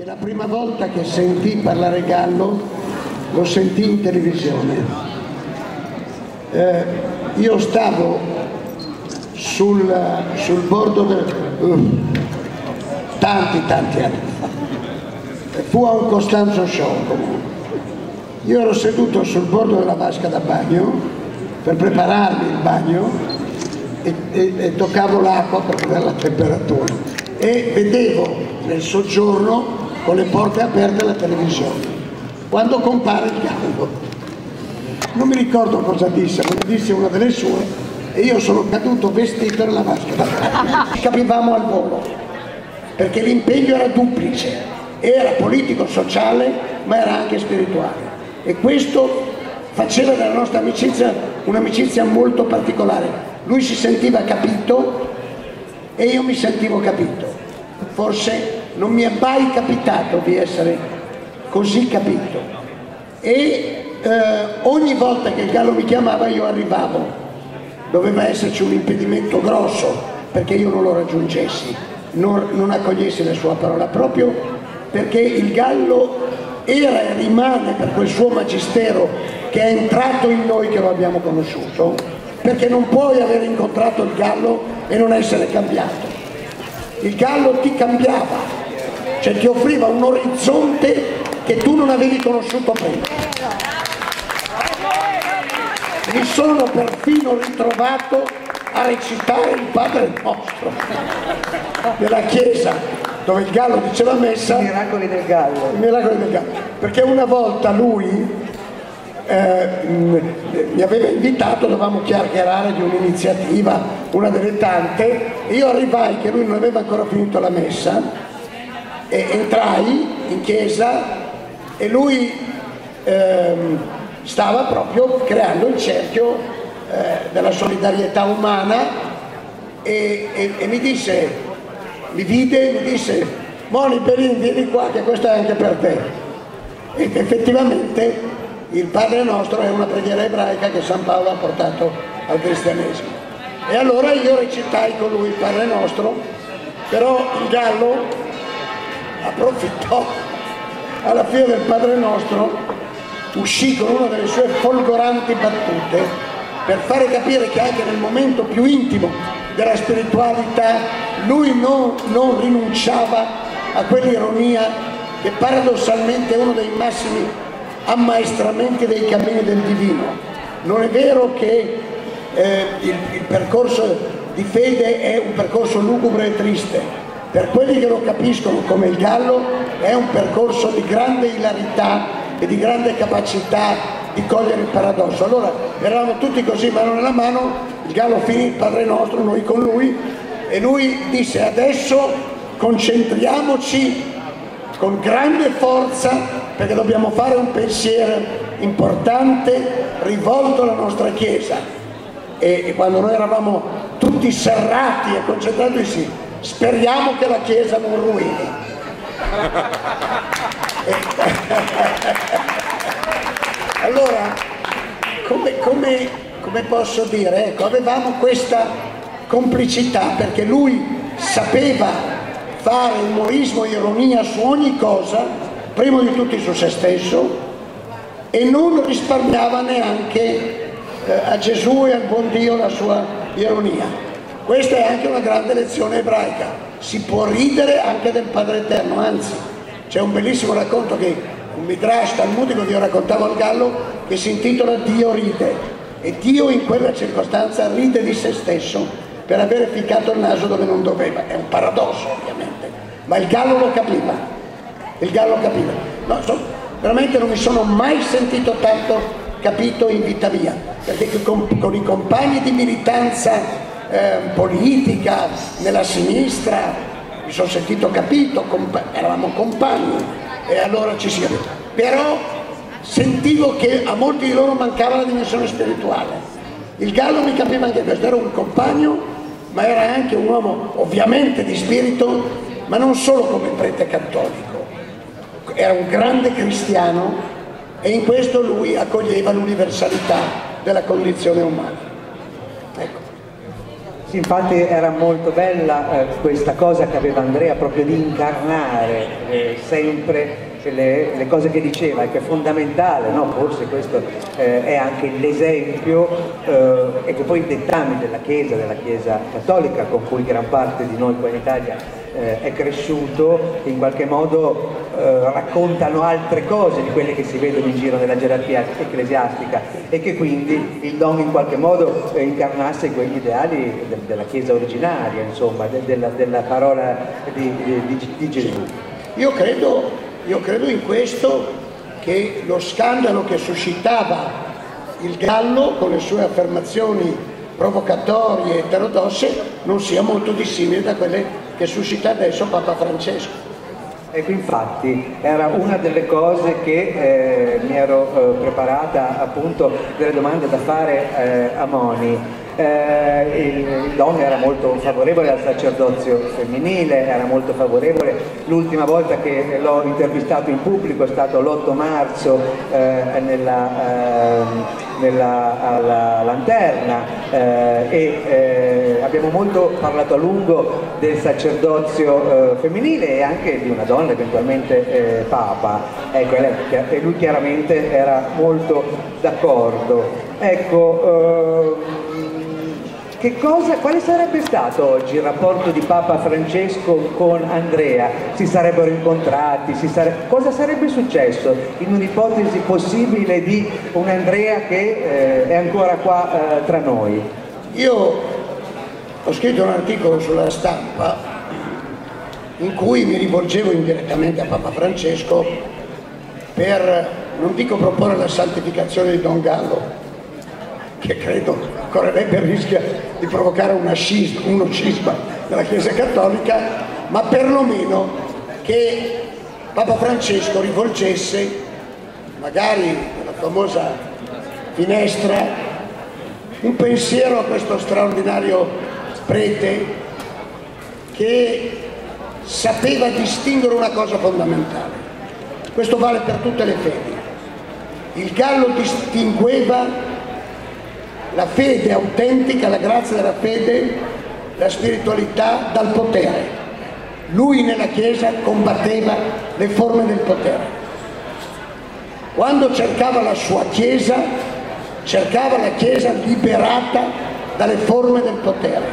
che la prima volta che sentì parlare Gallo lo sentì in televisione. Eh, io stavo sul, sul bordo del... Uh, tanti tanti anni fa. Fu a un Costanzo Show comunque. Io ero seduto sul bordo della vasca da bagno per prepararmi il bagno e, e, e toccavo l'acqua per vedere la temperatura e vedevo nel soggiorno con le porte aperte la televisione. Quando compare il gallo, non mi ricordo cosa disse, ma disse una delle sue e io sono caduto vestito nella maschera. Capivamo al volo, perché l'impegno era duplice, era politico-sociale ma era anche spirituale e questo faceva della nostra amicizia un'amicizia molto particolare. Lui si sentiva capito e io mi sentivo capito. Forse non mi è mai capitato di essere così capito. E eh, ogni volta che il gallo mi chiamava io arrivavo. Doveva esserci un impedimento grosso perché io non lo raggiungessi non, non accogliessi la sua parola proprio perché il gallo era e rimane per quel suo magistero che è entrato in noi che lo abbiamo conosciuto perché non puoi aver incontrato il gallo e non essere cambiato. Il gallo ti cambiava cioè ti offriva un orizzonte che tu non avevi conosciuto prima. Mi sono perfino ritrovato a recitare il Padre Nostro nella chiesa dove il gallo diceva messa I miracoli del gallo. i miracoli del gallo perché una volta lui eh, mi aveva invitato, dovevamo chiacchierare di un'iniziativa, una delle tante, e io arrivai che lui non aveva ancora finito la messa e entrai in chiesa e lui ehm, stava proprio creando il cerchio eh, della solidarietà umana e, e, e, mi disse, mi vide e mi disse Moni Perin vieni qua che questo è anche per te. Ed effettivamente il Padre nostro è una preghiera ebraica che San Paolo ha portato al cristianesimo. E allora io recitai con lui il Padre nostro però il gallo approfittò alla fine del Padre Nostro, uscì con una delle sue folgoranti battute per fare capire che anche nel momento più intimo della spiritualità lui non, non rinunciava a quell'ironia che paradossalmente è uno dei massimi ammaestramenti dei cammini del divino. Non è vero che eh, il, il percorso di fede è un percorso lugubre e triste, per quelli che lo capiscono come il Gallo è un percorso di grande ilarità e di grande capacità di cogliere il paradosso. Allora eravamo tutti così mano nella mano, il Gallo finì il Padre nostro, noi con lui, e lui disse adesso concentriamoci con grande forza perché dobbiamo fare un pensiero importante rivolto alla nostra Chiesa. E, e quando noi eravamo tutti serrati e concentrati, sì, speriamo che la Chiesa non ruini. allora, come, come, come, posso dire, ecco, avevamo questa complicità perché lui sapeva fare umorismo e ironia su ogni cosa, prima di tutti su se stesso, e non risparmiava neanche eh, a Gesù e al buon Dio la sua ironia. Questa è anche una grande lezione ebraica, si può ridere anche del Padre Eterno, anzi c'è un bellissimo racconto che un midrash talmudico che io raccontavo al Gallo che si intitola Dio ride. E Dio in quella circostanza ride di se stesso per aver ficcato il naso dove non doveva, è un paradosso ovviamente, ma il Gallo lo capiva, il Gallo capiva. No, so, veramente non mi sono mai sentito tanto capito in vita mia, perché con, con i compagni di militanza eh, politica, nella sinistra, mi sono sentito capito, compa eravamo compagni e allora ci si Però sentivo che a molti di loro mancava la dimensione spirituale. Il Gallo mi capiva anche questo, era un compagno, ma era anche un uomo ovviamente di spirito, ma non solo come prete cattolico, era un grande cristiano e in questo lui accoglieva l'universalità della condizione umana. Infatti era molto bella eh, questa cosa che aveva Andrea proprio di incarnare eh, sempre le, le, cose che diceva e che è fondamentale, no? forse questo eh, è anche l'esempio eh, e che poi i dettami della Chiesa, della Chiesa cattolica con cui gran parte di noi qua in Italia eh, è cresciuto, in qualche modo eh, raccontano altre cose di quelle che si vedono in giro nella gerarchia ecclesiastica e che quindi il Don in qualche modo eh, incarnasse quegli ideali de della Chiesa originaria, insomma, de della, della, parola di, di, di Gesù. Io credo io credo in questo che lo scandalo che suscitava il Gallo con le sue affermazioni provocatorie eterodosse non sia molto dissimile da quelle che suscita adesso Papa Francesco. Ecco, infatti era una delle cose che eh, mi ero eh, preparata appunto delle domande da fare eh, a Moni eh, il, il Don era molto favorevole al sacerdozio femminile, era molto favorevole, l'ultima volta che l'ho intervistato in pubblico è stato l'8 marzo eh, nella, eh, nella alla Lanterna eh, e eh, abbiamo molto parlato a lungo del sacerdozio eh, femminile e anche di una donna eventualmente Papa, ecco, e lui chiaramente era molto d'accordo. Ecco, Cosa, quale sarebbe stato oggi il rapporto di Papa Francesco con Andrea? Si sarebbero incontrati? Si sare... Cosa sarebbe successo in un'ipotesi possibile di un Andrea che eh, è ancora qua eh, tra noi? Io ho scritto un articolo sulla stampa in cui mi rivolgevo indirettamente a Papa Francesco per, non dico proporre la santificazione di Don Gallo, che credo correrebbe il rischio di provocare scisma, uno scisma della Chiesa Cattolica, ma perlomeno che Papa Francesco rivolgesse, magari nella famosa finestra, un pensiero a questo straordinario prete che sapeva distinguere una cosa fondamentale. Questo vale per tutte le fedi. Il Gallo distingueva la fede autentica, la grazia della fede, la spiritualità dal potere. Lui nella Chiesa combatteva le forme del potere. Quando cercava la sua Chiesa, cercava la Chiesa liberata dalle forme del potere,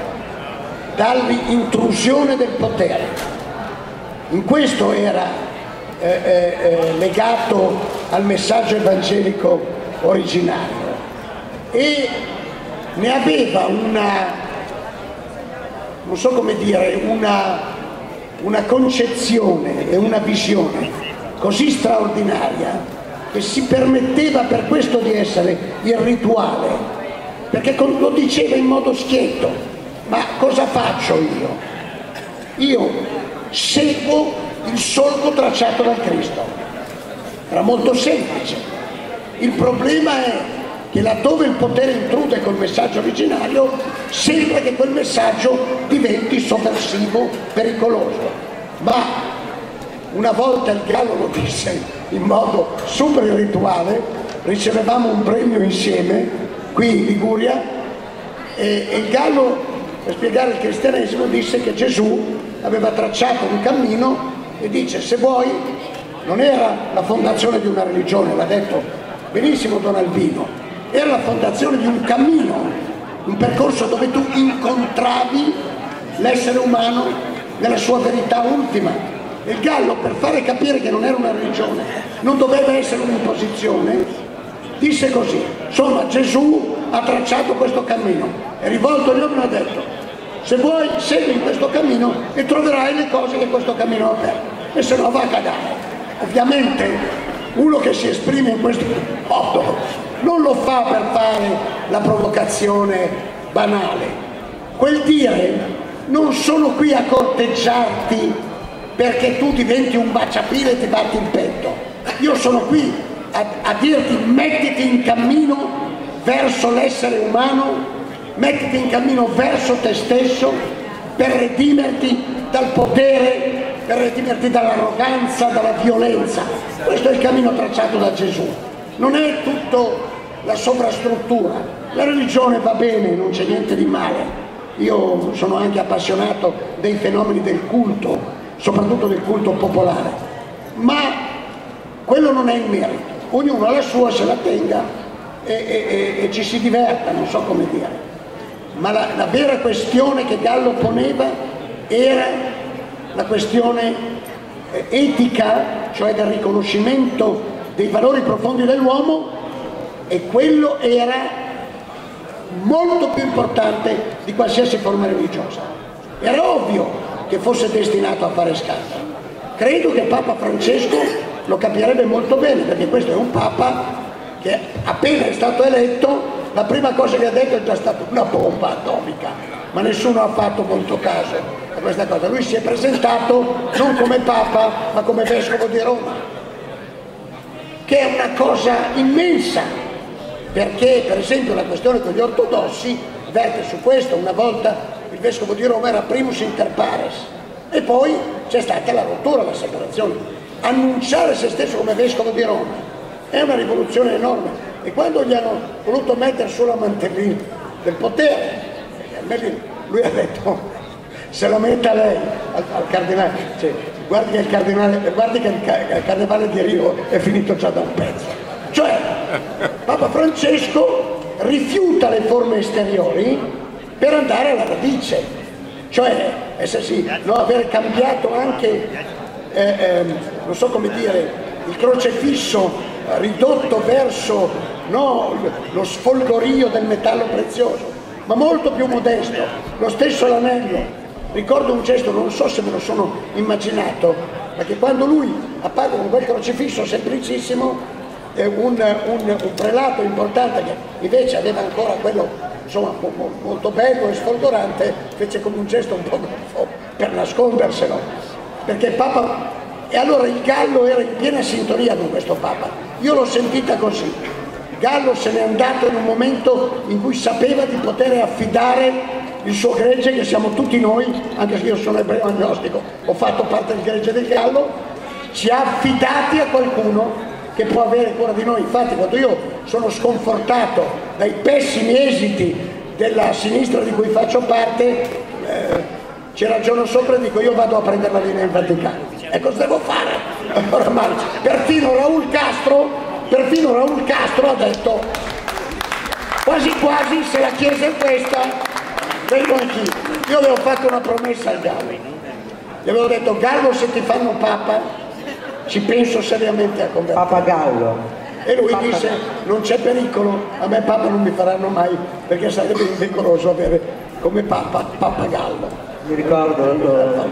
dall'intrusione del potere. In questo era eh, eh, eh legato al messaggio evangelico originario e ne aveva una, non so come dire, una, una concezione e una visione così straordinaria che si permetteva per questo di essere irrituale, perché lo diceva in modo schietto, ma cosa faccio io? Io seguo il solco tracciato dal Cristo. Era molto semplice. Il problema è che laddove il potere intrude col messaggio originario sembra che quel messaggio diventi sovversivo, pericoloso. Ma una volta il Gallo lo disse in modo super rituale, ricevevamo un premio insieme qui in Liguria e, il Gallo per spiegare il cristianesimo disse che Gesù aveva tracciato un cammino e dice se vuoi non era la fondazione di una religione, l'ha detto benissimo Don Albino, era la fondazione di un cammino, un percorso dove tu incontravi l'essere umano nella sua verità ultima. Il Gallo, per fare capire che non era una religione, non doveva essere un'imposizione, disse così, insomma Gesù ha tracciato questo cammino, è rivolto agli uomini e ha detto, se vuoi segui questo cammino e troverai le cose che questo cammino ha aperto, e se no va a cadere. Ovviamente uno che si esprime in questo modo non lo fa per fare la provocazione banale. Quel dire non sono qui a corteggiarti perché tu diventi un baciapile e ti batti il petto. Io sono qui a, a dirti mettiti in cammino verso l'essere umano, mettiti in cammino verso te stesso per redimerti dal potere, per redimerti dall'arroganza, dalla violenza. Questo è il cammino tracciato da Gesù non è tutto la sovrastruttura. La religione va bene, non c'è niente di male, io sono anche appassionato dei fenomeni del culto, soprattutto del culto popolare, ma quello non è il merito, ognuno ha la sua, se la tenga e, e, e ci si diverta, non so come dire. Ma la, la vera questione che Gallo poneva era la questione eh, etica, cioè del riconoscimento dei valori profondi dell'uomo e quello era molto più importante di qualsiasi forma religiosa. Era ovvio che fosse destinato a fare scandalo. Credo che Papa Francesco lo capirebbe molto bene, perché questo è un Papa che appena è stato eletto, la prima cosa che ha detto è già stata una bomba atomica, ma nessuno ha fatto molto caso a questa cosa. Lui si è presentato non come Papa, ma come Vescovo di Roma, che è una cosa immensa, perché per esempio la questione con gli ortodossi verte su questo, una volta il vescovo di Roma era primus inter pares e poi c'è stata la rottura, la separazione. Annunciare se stesso come vescovo di Roma è una rivoluzione enorme e quando gli hanno voluto mettere sulla mantellina del potere, lui ha detto se la metta lei al, al cardinale, cioè, guardi che il cardinale, guardi che il, carnevale di Rio è finito già da un pezzo. Cioè, Papa Francesco rifiuta le forme esteriori per andare alla radice, cioè essersi, no, aver cambiato anche, eh, eh, non so come dire, il crocefisso ridotto verso no, lo sfolgorio del metallo prezioso, ma molto più modesto, lo stesso l'anello. Ricordo un gesto, non so se me lo sono immaginato, ma che quando lui appare con quel crocifisso semplicissimo un, un, un, prelato importante che invece aveva ancora quello insomma, molto bello e sfolgorante, fece come un gesto un po' per nasconderselo, perché Papa, e allora il Gallo era in piena sintonia con questo Papa, io l'ho sentita così, Gallo se n'è andato in un momento in cui sapeva di poter affidare il suo gregge, che siamo tutti noi, anche se io sono ebreo agnostico, ho fatto parte del gregge del Gallo, ci ha affidati a qualcuno che può avere cura di noi. Infatti quando io sono sconfortato dai pessimi esiti della sinistra di cui faccio parte, eh, ci ragiono sopra e dico io vado a prendere la linea in Vaticano. E cosa devo fare? Ormai, perfino Raul Castro, perfino Raul Castro ha detto quasi quasi se la Chiesa è questa, vengo anch'io. Io avevo fatto una promessa al Gallo. Gli avevo detto Gallo se ti fanno papa ci penso seriamente a convertire. Papagallo. E lui Papa... disse, non c'è pericolo, a me Papa non mi faranno mai, perché sarebbe indecoroso avere come Papa Papagallo. Mi ricordo, lo,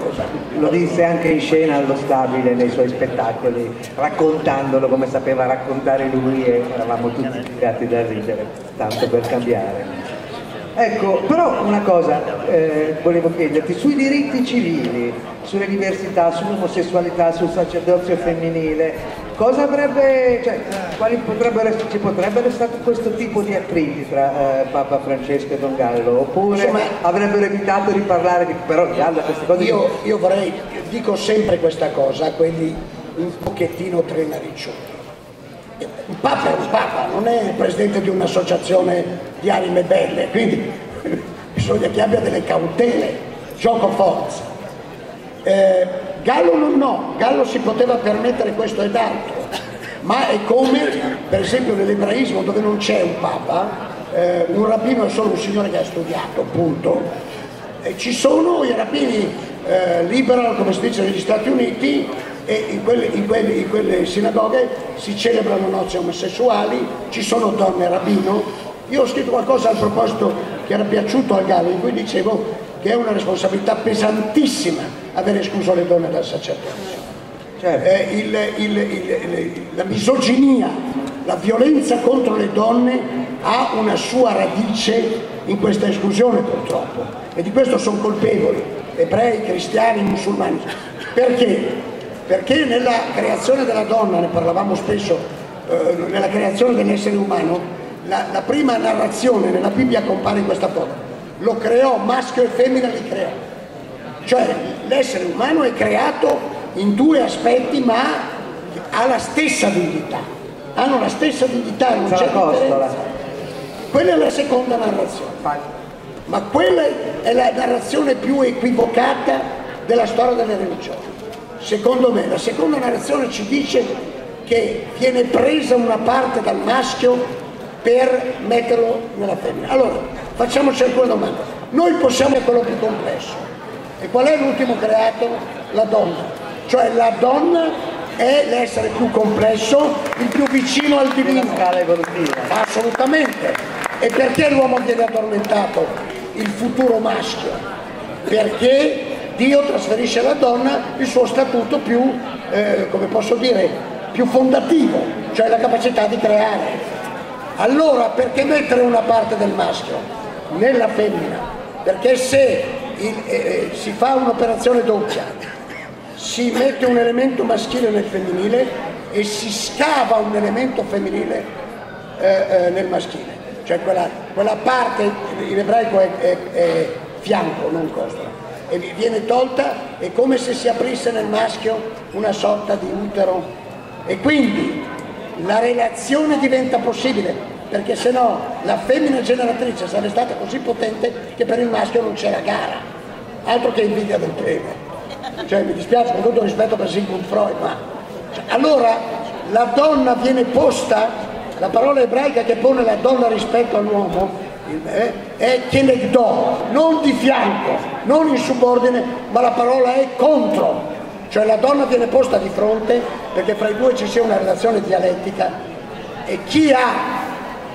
lo, disse anche in scena allo stabile nei suoi spettacoli, raccontandolo come sapeva raccontare lui e eravamo tutti piegati da ridere, tanto per cambiare. Ecco, però una cosa eh, volevo chiederti, sui diritti civili, sulle diversità, sull'omosessualità, sul sacerdozio femminile, cosa avrebbe, cioè, quali potrebbero, ci potrebbe essere stato questo tipo di attriti tra eh, Papa Francesco e Don Gallo? Oppure Insomma, avrebbero evitato di parlare di, però Gallo queste cose? Io, io vorrei, dico sempre questa cosa a quelli un pochettino trenariccioni un Papa è un Papa, non è il presidente di un'associazione di anime belle, quindi bisogna che abbia delle cautele, gioco forza. Eh, Gallo non no, Gallo si poteva permettere questo ed altro, ma è come per esempio nell'ebraismo dove non c'è un Papa, eh, un rabbino è solo un signore che ha studiato, punto. E ci sono i rabbini eh, liberal, come si dice negli Stati Uniti, e in quelle, in, quelle, in quelle, sinagoghe si celebrano nozze omosessuali, ci sono donne rabbino. Io ho scritto qualcosa al proposito che era piaciuto al Gallo, in cui dicevo che è una responsabilità pesantissima aver escluso le donne dal sacerdozio. Certo. Eh, il, il, il, la misoginia, la violenza contro le donne ha una sua radice in questa esclusione purtroppo e di questo sono colpevoli ebrei, cristiani, musulmani. Perché? perché nella creazione della donna, ne parlavamo spesso, eh, nella creazione dell'essere umano, la, la, prima narrazione nella Bibbia compare in questa forma, lo creò, maschio e femmina li creò, cioè l'essere umano è creato in due aspetti ma ha la stessa dignità, hanno la stessa dignità, non c'è differenza. Quella è la seconda narrazione. ma quella è la narrazione più equivocata della storia delle religioni. Secondo me, la seconda narrazione ci dice che viene presa una parte dal maschio per metterlo nella femmina. Allora, facciamoci alcune domande. Noi possiamo quello più complesso. E qual è l'ultimo creato? La donna. Cioè la donna è l'essere più complesso, il più vicino al divino. Assolutamente. E perché l'uomo viene addormentato? Il futuro maschio. Perché Dio trasferisce alla donna il suo statuto più, eh, come posso dire, più fondativo, cioè la capacità di creare. Allora perché mettere una parte del maschio nella femmina? Perché se il, eh, eh si fa un'operazione doppia, si mette un elemento maschile nel femminile e si scava un elemento femminile eh, eh, nel maschile, cioè quella, quella, parte, in ebraico è, è, è fianco, non costola, e viene tolta, è come se si aprisse nel maschio una sorta di utero. E quindi la relazione diventa possibile perché se no la femmina generatrice sarebbe stata così potente che per il maschio non c'era gara, altro che invidia del primo. Cioè mi dispiace con tutto rispetto per Sigmund Freud, ma cioè, allora la donna viene posta, la parola ebraica che pone la donna rispetto all'uomo eh, è kenegdo, non di fianco, non in subordine, ma la parola è contro. Cioè la donna viene posta di fronte perché fra i due ci sia una relazione dialettica e chi ha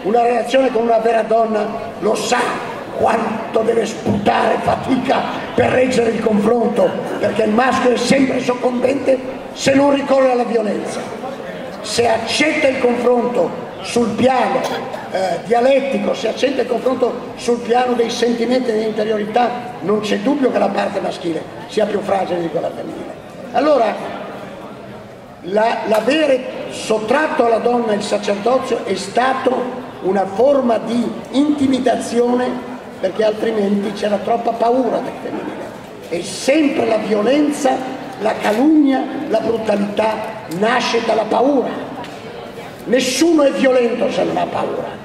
una relazione con una vera donna lo sa quanto deve sputare fatica per reggere il confronto, perché il maschio è sempre soccombente se non ricorre alla violenza. Se accetta il confronto sul piano eh, dialettico, se accetta il confronto sul piano dei sentimenti e dell'interiorità, non c'è dubbio che la parte maschile sia più fragile di quella femminile. Allora, l'avere sottratto alla donna il sacerdozio è stato una forma di intimidazione perché altrimenti c'era troppa paura del femminile. E sempre la violenza, la calunnia, la brutalità nasce dalla paura. Nessuno è violento se non ha paura.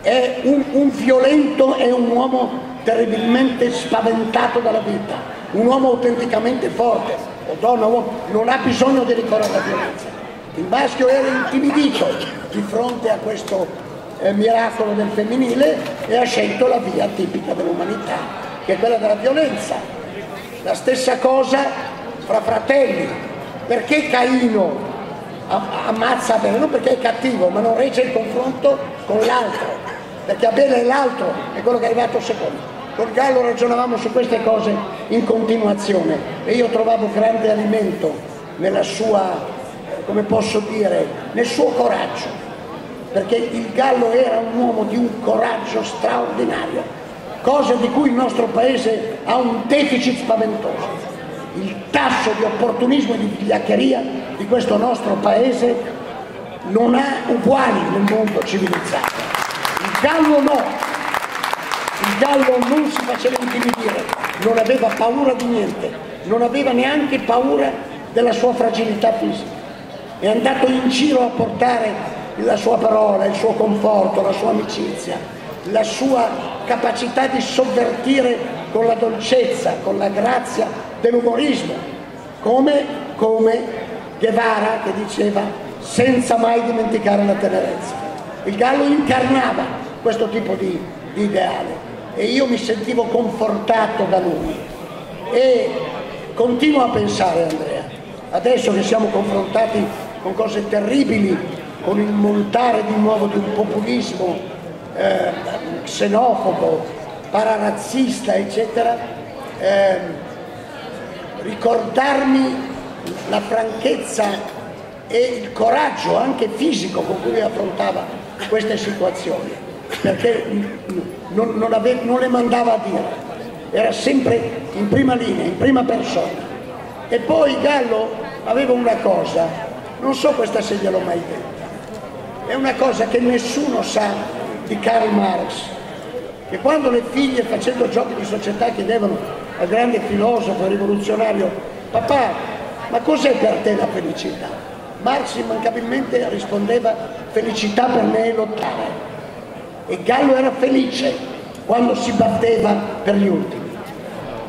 È un, un violento è un uomo terribilmente spaventato dalla vita, un uomo autenticamente forte, o donna uomo, non ha bisogno di ricorrere alla violenza. Il maschio era intimidito di fronte a questo eh, miracolo del femminile e ha scelto la via tipica dell'umanità, che è quella della violenza. La stessa cosa fra fratelli. Perché Caino ammazza Abele? Non perché è cattivo, ma non regge il confronto con l'altro, perché Abele è l'altro, è quello che è arrivato secondo. Con Gallo ragionavamo su queste cose in continuazione e io trovavo grande alimento nella sua, come posso dire, nel suo coraggio perché il Gallo era un uomo di un coraggio straordinario, cosa di cui il nostro paese ha un deficit spaventoso. Il tasso di opportunismo e di vigliaccheria di questo nostro paese non ha uguali nel mondo civilizzato. Il Gallo no, il Gallo non si faceva intimidire, non aveva paura di niente, non aveva neanche paura della sua fragilità fisica. È andato in giro a portare la sua parola, il suo conforto, la sua amicizia, la sua capacità di sovvertire con la dolcezza, con la grazia dell'umorismo, come, come Guevara che diceva senza mai dimenticare la tenerezza. Il Gallo incarnava questo tipo di, di ideale e io mi sentivo confortato da lui. E continuo a pensare Andrea, adesso che siamo confrontati con cose terribili con il montare di nuovo di un populismo eh, xenofobo, pararazzista, eccetera, eh, ricordarmi la franchezza e il coraggio anche fisico con cui affrontava queste situazioni, perché non, non, ave, non le mandava a dire, era sempre in prima linea, in prima persona. E poi Gallo aveva una cosa, non so questa se gliel'ho mai detto, è una cosa che nessuno sa di Karl Marx, che quando le figlie facendo giochi di società chiedevano al grande filosofo rivoluzionario, papà, ma cos'è per te la felicità? Marx immancabilmente rispondeva, felicità per me è lottare. E Gallo era felice quando si batteva per gli ultimi.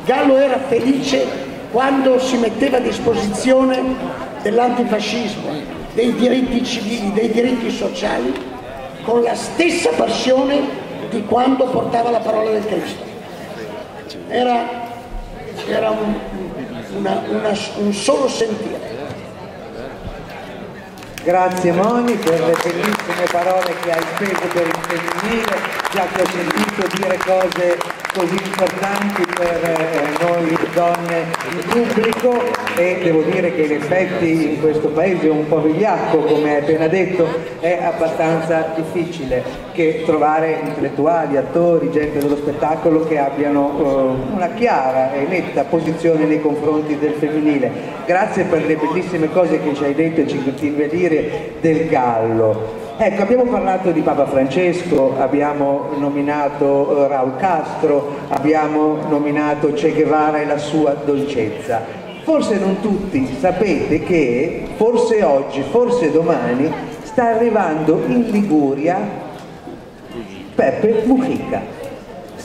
Gallo era felice quando si metteva a disposizione dell'antifascismo, dei diritti civili, dei diritti sociali, con la stessa passione di quando portava la parola del Cristo. Era, era un, una, una, un solo sentire. Grazie Moni per le bellissime parole che hai speso per il femminile, che ho sentito dire cose così importanti per eh, noi donne in pubblico e devo dire che in effetti in questo paese un po' vigliacco, come hai appena detto, è abbastanza difficile che trovare intellettuali, attori, gente dello spettacolo che abbiano uh, una chiara e netta posizione nei confronti del femminile. Grazie per le bellissime cose che ci hai detto e ci continui a dire del Gallo. Ecco, abbiamo parlato di Papa Francesco, abbiamo nominato eh, Raul Castro, abbiamo nominato Che Guevara e la sua dolcezza. Forse non tutti sapete che, forse oggi, forse domani, sta arrivando in Liguria Peppe Mujica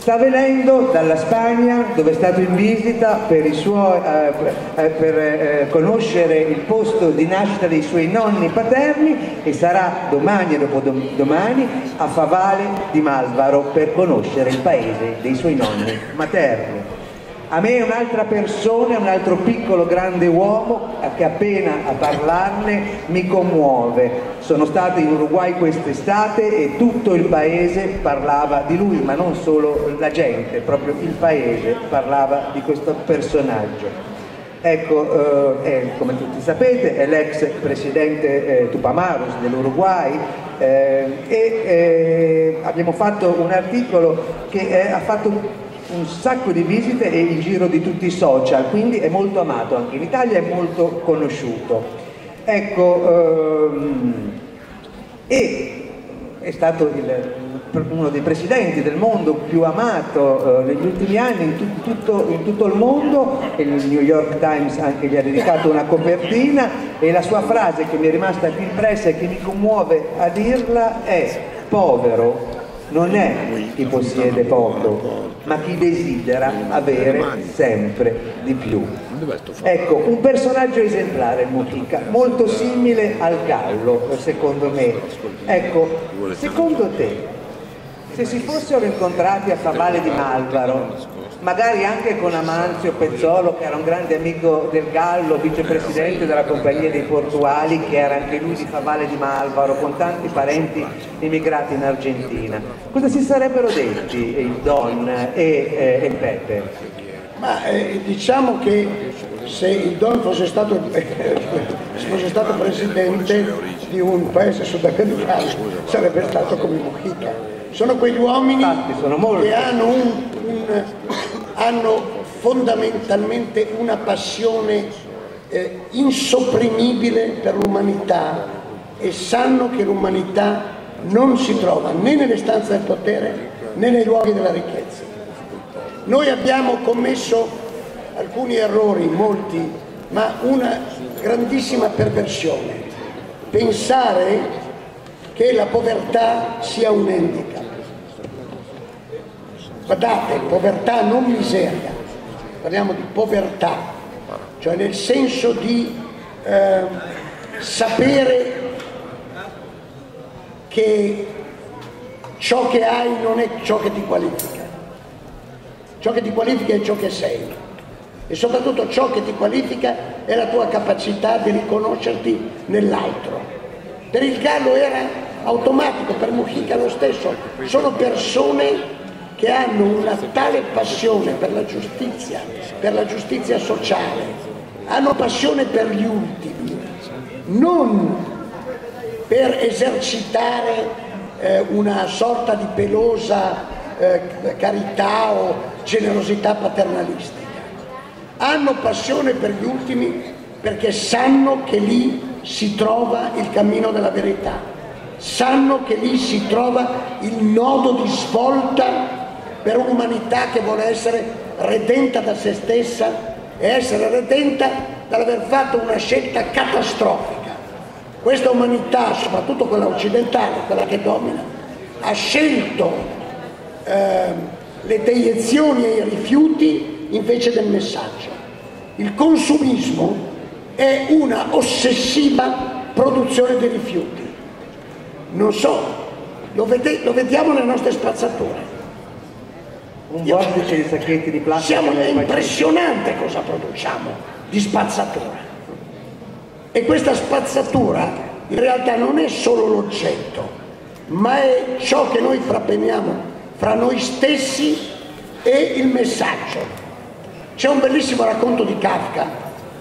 sta venendo dalla Spagna dove è stato in visita per, suoi, eh, eh, per eh, conoscere il posto di nascita dei suoi nonni paterni e sarà domani e dopodomani a Favale di Malvaro per conoscere il paese dei suoi nonni materni. A me un'altra persona, un altro piccolo grande uomo che appena a parlarne mi commuove. Sono stato in Uruguay quest'estate e tutto il paese parlava di lui, ma non solo la gente, proprio il paese parlava di questo personaggio. Ecco, eh, è, come tutti sapete, è l'ex presidente eh, Tupamaros dell'Uruguay eh, e eh, abbiamo fatto un articolo che ha fatto un sacco di visite e il giro di tutti i social, quindi è molto amato anche in Italia, è molto conosciuto. Ecco, ehm, e è stato il, uno dei presidenti del mondo più amato eh, negli ultimi anni in, tu, tutto, in, tutto, il mondo, il New York Times anche gli ha dedicato una copertina e la sua frase che mi è rimasta più impressa e che mi commuove a dirla è povero non è chi possiede poco, ma chi desidera avere sempre di più. Ecco, un personaggio esemplare Mujica, molto simile al gallo, secondo me. Ecco, secondo te, se si fossero incontrati a Favale di Malvaro, magari anche con Amanzio Pezzolo che era un grande amico del Gallo, vicepresidente della compagnia dei portuali che era anche lui di Favale di Malvaro con tanti parenti immigrati in Argentina. Cosa si sarebbero detti il Don e, eh, e Pepe? Ma eh, diciamo che se il Don fosse stato, eh, fosse stato presidente di un paese sudamericano sarebbe stato come Mujica. Sono quegli uomini Infatti, che hanno un, un hanno fondamentalmente una passione eh, insopprimibile per l'umanità e sanno che l'umanità non si trova né nelle stanze del potere né nei luoghi della ricchezza. Noi abbiamo commesso alcuni errori, molti, ma una grandissima perversione. Pensare che la povertà sia un handicap. Guardate, povertà non miseria, parliamo di povertà, cioè nel senso di eh, sapere che ciò che hai non è ciò che ti qualifica, ciò che ti qualifica è ciò che sei. E soprattutto ciò che ti qualifica è la tua capacità di riconoscerti nell'altro. Per il Gallo era automatico, per Mujica lo stesso, sono persone che hanno una tale passione per la giustizia, per la giustizia sociale, hanno passione per gli ultimi, non per esercitare eh, una sorta di pelosa eh, carità o generosità paternalistica. Hanno passione per gli ultimi perché sanno che lì si trova il cammino della verità, sanno che lì si trova il nodo di svolta per un'umanità che vuole essere redenta da se stessa e essere redenta dall'aver fatto una scelta catastrofica. Questa umanità, soprattutto quella occidentale, quella che domina, ha scelto eh, le deiezioni e i rifiuti invece del messaggio. Il consumismo è una ossessiva produzione di rifiuti. Non so, lo, vede, lo vediamo nelle nostre spazzature. Un vortice di sacchetti di plastica. Siamo, impressionante cosa produciamo di spazzatura. E questa spazzatura in realtà non è solo l'oggetto, ma è ciò che noi frappeniamo fra noi stessi e il messaggio. C'è un bellissimo racconto di Kafka,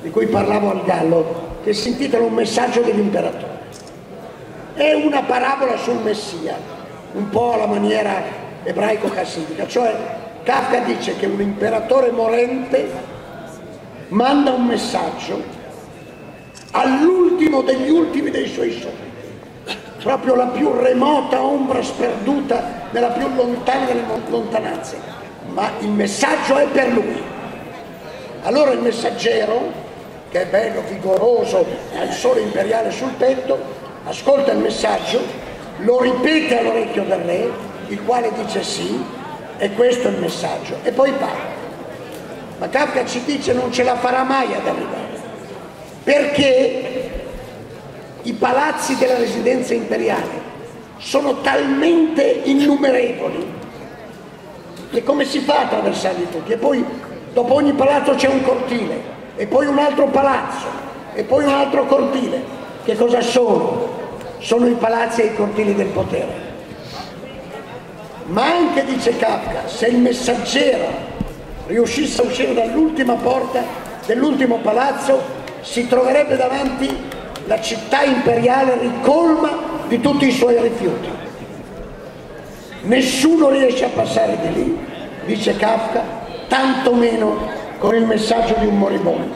di cui parlavo al Gallo, che si intitola Un messaggio dell'imperatore. È una parabola sul Messia, un po' alla maniera ebraico-cassidica, cioè Kafka dice che un imperatore morente manda un messaggio all'ultimo degli ultimi dei suoi sogni proprio la più remota ombra sperduta nella più lontana delle lontananze, ma il messaggio è per lui. Allora il messaggero, che è bello, vigoroso, ha il sole imperiale sul petto, ascolta il messaggio, lo ripete all'orecchio del re, il quale dice sì, e questo è il messaggio, e poi parla. Ma Kafka ci dice non ce la farà mai ad arrivare, perché i palazzi della residenza imperiale sono talmente innumerevoli che come si fa a attraversarli tutti? E poi dopo ogni palazzo c'è un cortile, e poi un altro palazzo, e poi un altro cortile. Che cosa sono? Sono i palazzi e i cortili del potere. Ma anche, dice Kafka, se il messaggero riuscisse a uscire dall'ultima porta dell'ultimo palazzo, si troverebbe davanti la città imperiale ricolma di tutti i suoi rifiuti. Nessuno riesce a passare di lì, dice Kafka, tantomeno con il messaggio di un moribondo.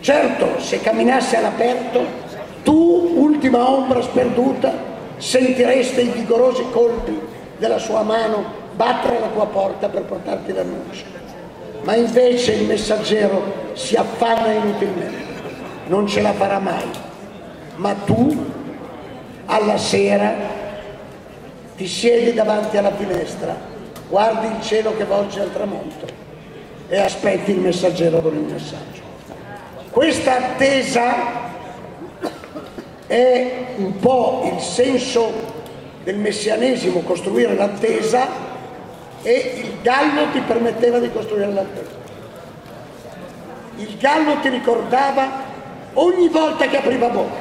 Certo, se camminasse all'aperto, tu, ultima ombra sperduta, sentiresti i vigorosi colpi della sua mano battere alla tua porta per portarti l'annuncio. Ma invece il messaggero si affanna inutilmente non ce la farà mai, ma tu alla sera ti siedi davanti alla finestra, guardi il cielo che volge al tramonto e aspetti il messaggero con il messaggio. Questa attesa è un po' il senso del messianesimo, costruire l'attesa e il gallo ti permetteva di costruire l'attesa. Il gallo ti ricordava ogni volta che apriva bocca,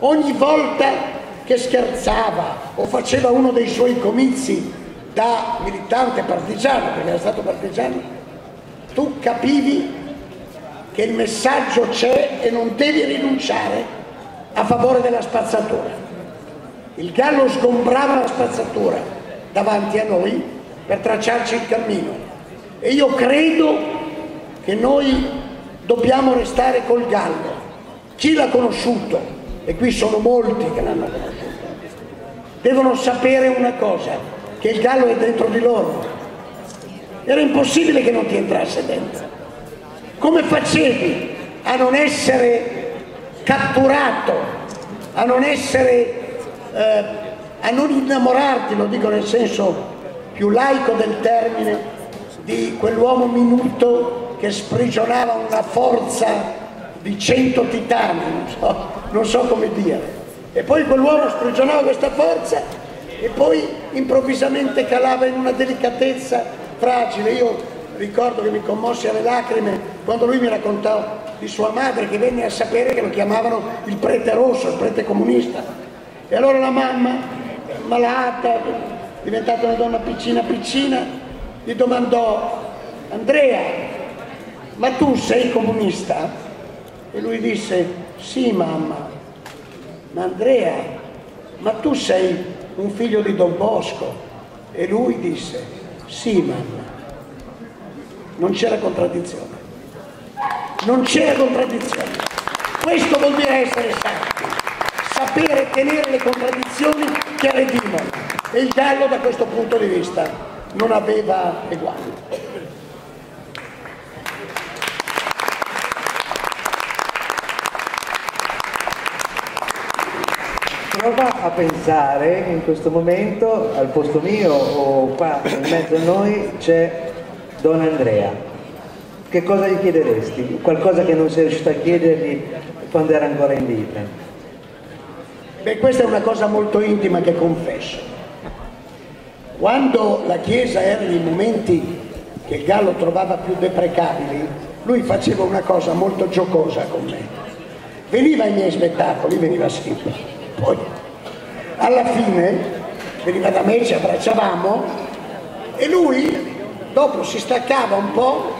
ogni volta che scherzava o faceva uno dei suoi comizi da militante partigiano, perché era stato partigiano, tu capivi che il messaggio c'è e non devi rinunciare a favore della spazzatura. Il gallo sgombrava la spazzatura davanti a noi per tracciarci il cammino e io credo che noi dobbiamo restare col gallo. Chi l'ha conosciuto, e qui sono molti che l'hanno conosciuto, devono sapere una cosa, che il gallo è dentro di loro. Era impossibile che non ti entrasse dentro. Come facevi a non essere catturato, a non essere, eh, a non innamorarti, lo dico nel senso più laico del termine, di quell'uomo minuto che sprigionava una forza di cento titani, non so, non so come dire. E poi quell'uomo sprigionava questa forza e poi improvvisamente calava in una delicatezza fragile. Io ricordo che mi commossi alle lacrime quando lui mi raccontò di sua madre che venne a sapere che lo chiamavano il prete rosso, il prete comunista. E allora la mamma, malata, diventata una donna piccina piccina, gli domandò, Andrea, ma tu sei comunista? E lui disse, sì mamma, ma Andrea, ma tu sei un figlio di Don Bosco? E lui disse, sì mamma. Non c'era contraddizione. Non c'era contraddizione. Questo vuol dire essere santi, sapere tenere le contraddizioni che redimono. E il Gallo da questo punto di vista non aveva eguali. prova a pensare in questo momento, al posto mio o qua in mezzo a noi, c'è Don Andrea. Che cosa gli chiederesti? Qualcosa che non sei riuscito a chiedergli quando era ancora in vita? Beh, questa è una cosa molto intima che confesso. Quando la Chiesa era nei momenti che Gallo trovava più deprecabili, lui faceva una cosa molto giocosa con me veniva ai miei spettacoli, veniva sempre. Poi alla fine veniva da me, ci abbracciavamo e lui dopo si staccava un po',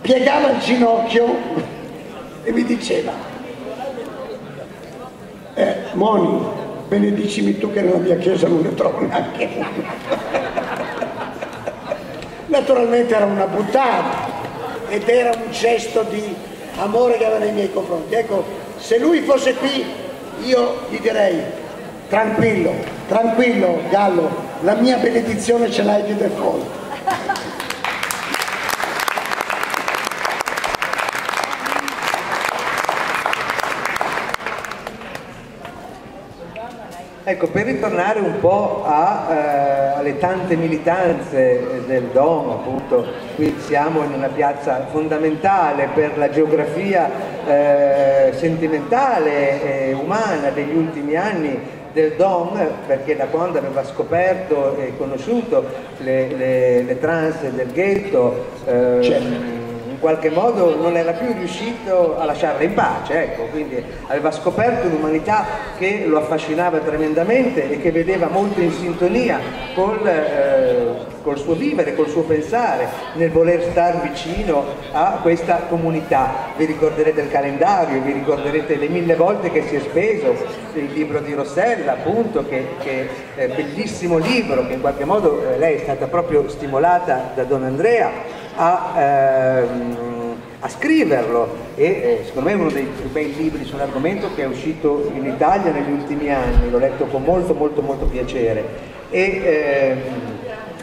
piegava il ginocchio e mi diceva, eh, Moni, benedicimi tu che nella mia chiesa non ne trovo neanche Naturalmente era una buttata ed era un gesto di amore che aveva nei miei confronti. Ecco, se lui fosse qui io gli direi tranquillo, tranquillo Gallo, la mia benedizione ce l'hai di default. Ecco, per ritornare un po' a, eh, alle tante militanze del Dom, appunto, qui siamo in una piazza fondamentale per la geografia eh, sentimentale e umana degli ultimi anni del Dom, perché da quando aveva scoperto e conosciuto le, le, le trans del ghetto, eh, certo in qualche modo non era più riuscito a lasciarla in pace, ecco, quindi aveva scoperto un'umanità che lo affascinava tremendamente e che vedeva molto in sintonia col, eh, col suo vivere, col suo pensare, nel voler star vicino a questa comunità. Vi ricorderete il calendario, vi ricorderete le mille volte che si è speso il libro di Rossella, appunto, che, che è bellissimo libro, che in qualche modo eh, lei è stata proprio stimolata da Don Andrea a, ehm, a scriverlo. E eh, secondo me è uno dei più bei libri sull'argomento che è uscito in Italia negli ultimi anni, l'ho letto con molto molto molto piacere. E ehm,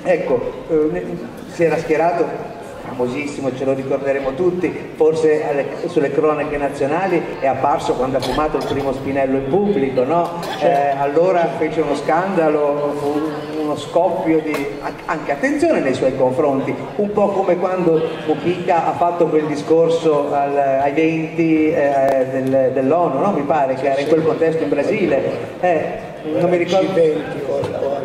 ecco, eh, si era schierato famosissimo, ce lo ricorderemo tutti, forse alle, sulle cronache nazionali è apparso quando ha fumato il primo spinello in pubblico, no? eh, allora fece uno scandalo, uno scoppio di anche attenzione nei suoi confronti, un po' come quando Mujica ha fatto quel discorso al, ai 20 eh, del, dell'ONU, no? mi pare che era in quel contesto in Brasile. Eh, non mi ricordo.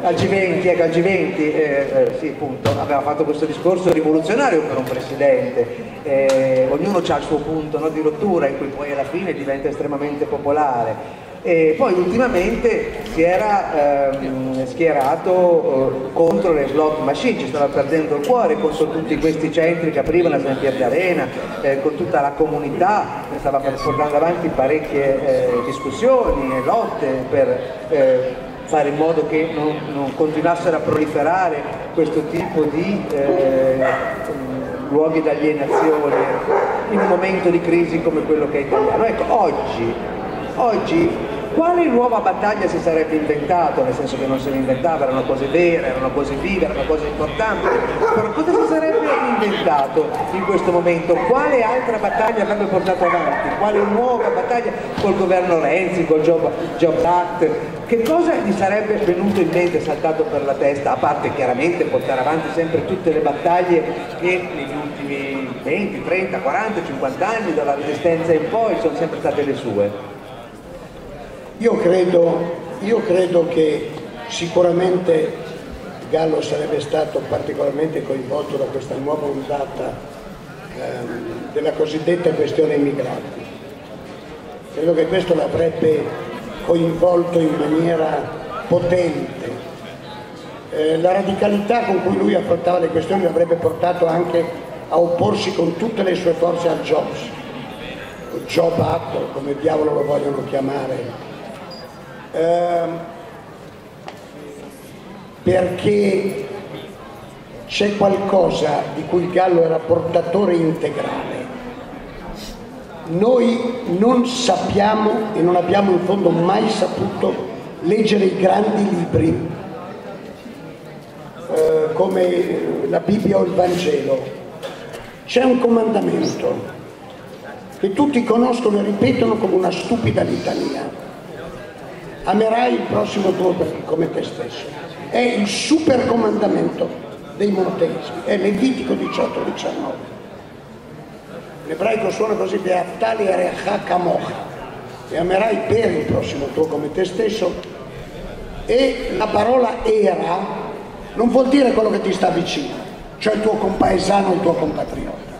Al G20, ecco, al G20 eh, eh, sì, appunto, aveva fatto questo discorso rivoluzionario per un presidente, eh, ognuno ha il suo punto no, di rottura in cui poi alla fine diventa estremamente popolare e poi ultimamente si era ehm, schierato eh, contro le slot machine, ci stava perdendo il cuore contro tutti questi centri che aprivano a San Pier Arena, eh, con tutta la comunità, stava portando avanti parecchie eh, discussioni e lotte per eh, fare in modo che non, non, continuassero a proliferare questo tipo di eh, luoghi d'alienazione in un momento di crisi come quello che è italiano. Ecco, oggi, oggi quale nuova battaglia si sarebbe inventato, nel senso che non se ne inventava, erano cose vere, erano cose vive, erano cose importanti, però cosa si sarebbe inventato in questo momento? Quale altra battaglia avrebbe portato avanti? Quale nuova battaglia col governo Renzi, col Job, Job? Che cosa gli sarebbe venuto in mente, saltato per la testa, a parte chiaramente portare avanti sempre tutte le battaglie che negli ultimi 20, 30, 40, 50 anni dalla resistenza in poi sono sempre state le sue? Io credo, io credo che sicuramente Gallo sarebbe stato particolarmente coinvolto da questa nuova ondata ehm, della cosiddetta questione immigrati. Credo che questo l'avrebbe coinvolto in maniera potente. Eh, la radicalità con cui lui affrontava le questioni l'avrebbe portato anche a opporsi con tutte le sue forze al Jobs, Job Act, come diavolo lo vogliono chiamare, ehm, perché c'è qualcosa di cui Gallo era portatore integrale. Noi non sappiamo e non abbiamo in fondo mai saputo leggere i grandi libri eh, come la Bibbia o il Vangelo. C'è un comandamento che tutti conoscono e ripetono come una stupida litania amerai il prossimo tuo come te stesso. È il supercomandamento dei monoteismi, è Levitico 18-19. L'ebraico suona così, Beaftali erecha kamocha, e amerai per il prossimo tuo come te stesso. E la parola era non vuol dire quello che ti sta vicino, cioè il tuo compaesano, il tuo compatriota.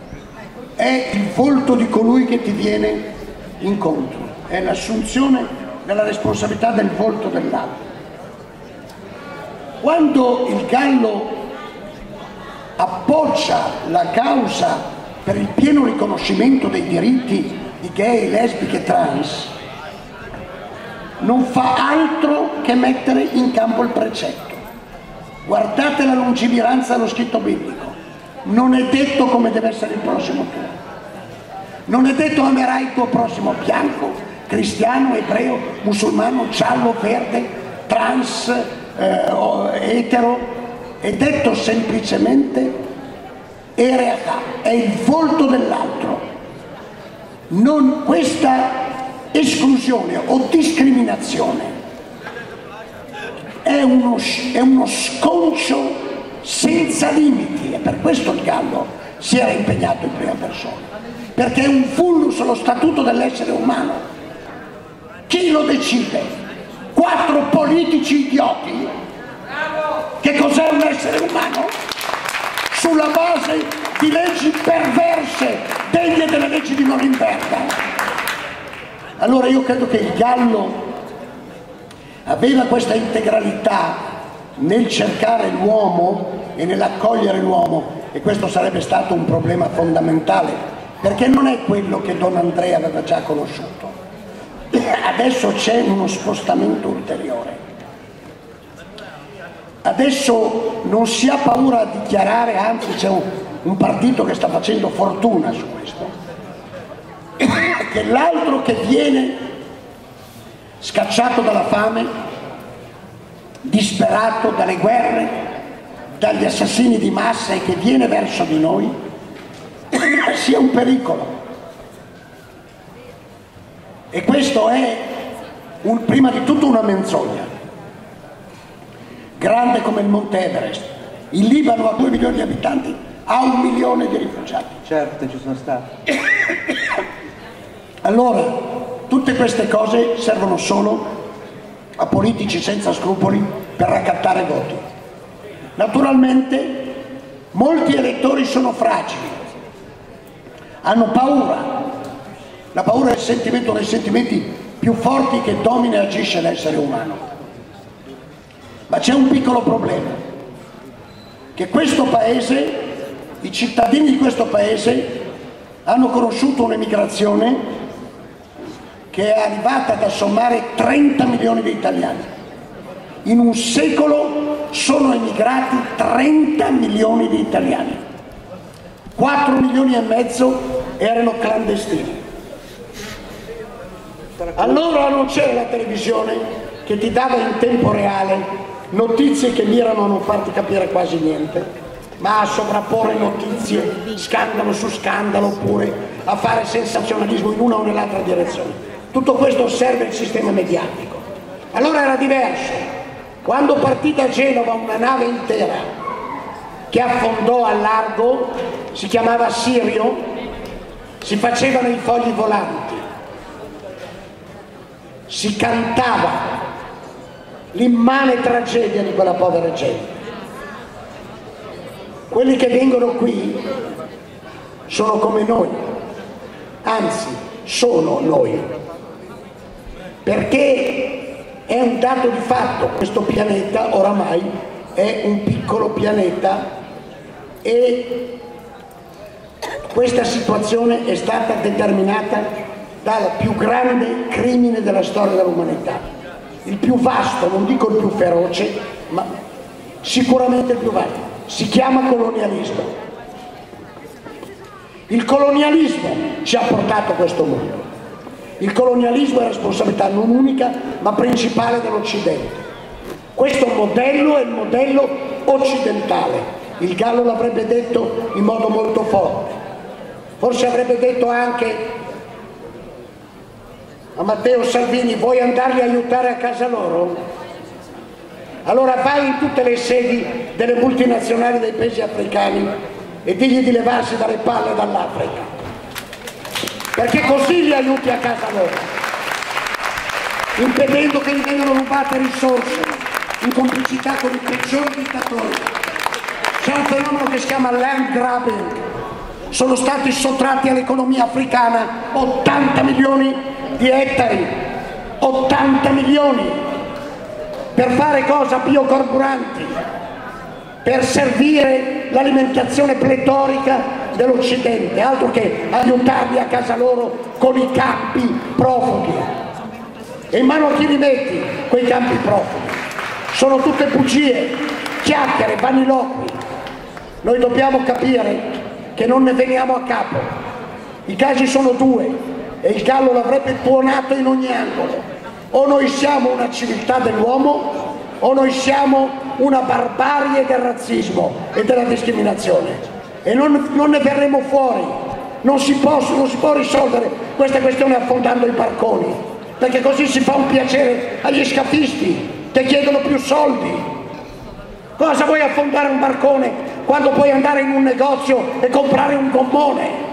È il volto di colui che ti viene incontro, è l'assunzione della responsabilità del volto dell'altro. Quando il Gallo appoggia la causa per il pieno riconoscimento dei diritti di gay, lesbiche e trans, non fa altro che mettere in campo il precetto. Guardate la lungimiranza dello scritto biblico. Non è detto come deve essere il prossimo tuo. Non è detto amerai il tuo prossimo bianco, cristiano, ebreo, musulmano, giallo, verde, trans, eh, etero. È detto semplicemente ereata, è il volto dell'altro. Non questa esclusione o discriminazione è uno, è uno sconcio senza limiti e per questo il Gallo si era impegnato in prima persona perché è un fullus lo statuto dell'essere umano chi lo decide? quattro politici idioti che cos'è un essere umano? sulla base di leggi perverse degne delle leggi di Norimberga allora io credo che il Gallo aveva questa integralità nel cercare l'uomo e nell'accogliere l'uomo e questo sarebbe stato un problema fondamentale perché non è quello che Don Andrea aveva già conosciuto. Adesso c'è uno spostamento ulteriore. Adesso non si ha paura a dichiarare, anzi c'è un, un partito che sta facendo fortuna su questo, che l'altro che viene scacciato dalla fame, disperato dalle guerre, dagli assassini di massa e che viene verso di noi, sia un pericolo. E questo è un, prima di tutto una menzogna, grande come il Monte Everest. Il Libano ha 2 milioni di abitanti, ha un milione di rifugiati. Certo, ci sono stati. Allora, tutte queste cose servono solo a politici senza scrupoli per raccattare voti. Naturalmente molti elettori sono fragili, hanno paura. La paura è il sentimento dei sentimenti più forti che domina e agisce l'essere umano. Ma c'è un piccolo problema, che questo paese, i cittadini di questo paese hanno conosciuto un'emigrazione che è arrivata ad assommare 30 milioni di italiani. In un secolo sono emigrati 30 milioni di italiani. 4 milioni e mezzo erano clandestini. Allora non c'era la televisione che ti dava in tempo reale notizie che mirano a non farti capire quasi niente, ma a sovrapporre notizie, scandalo su scandalo, oppure a fare sensazionalismo in una o nell'altra direzione. Tutto questo serve il sistema mediatico. Allora era diverso. Quando partì da Genova una nave intera che affondò a largo, si chiamava Sirio, si facevano i fogli volanti, si cantava l'immane tragedia di quella povera gente. Quelli che vengono qui sono come noi, anzi sono noi perché è un dato di fatto, questo pianeta oramai è un piccolo pianeta e questa situazione è stata determinata dal più grande crimine della storia dell'umanità, il più vasto, non dico il più feroce, ma sicuramente il più vasto, si chiama colonialismo. Il colonialismo ci ha portato a questo mondo. Il colonialismo è responsabilità non unica ma principale dell'Occidente. Questo modello è il modello occidentale. Il Gallo l'avrebbe detto in modo molto forte. Forse avrebbe detto anche a Matteo Salvini, vuoi andarli a aiutare a casa loro? Allora vai in tutte le sedi delle multinazionali dei paesi africani e digli di levarsi dalle palle dall'Africa. Perché così li aiuti a casa loro, impedendo che gli vengano rubate risorse in complicità con i peggiori dittatori. C'è un fenomeno che si chiama land grabbing. Sono stati sottratti all'economia africana 80 milioni di ettari, 80 milioni, per fare cosa? Biocarburanti, per servire l'alimentazione pletorica dell'Occidente, altro che aiutarli a casa loro con i campi profughi. E in mano a chi li metti quei campi profughi? Sono tutte bugie, chiacchiere, vaniloqui. Noi dobbiamo capire che non ne veniamo a capo. I casi sono due, e il gallo l'avrebbe tuonato in ogni angolo. O noi siamo una civiltà dell'uomo o noi siamo una barbarie del razzismo e della discriminazione e non, non ne verremo fuori. Non si, può, non si può risolvere questa questione affondando i barconi, perché così si fa un piacere agli scafisti che chiedono più soldi. Cosa vuoi affondare un barcone quando puoi andare in un negozio e comprare un gommone?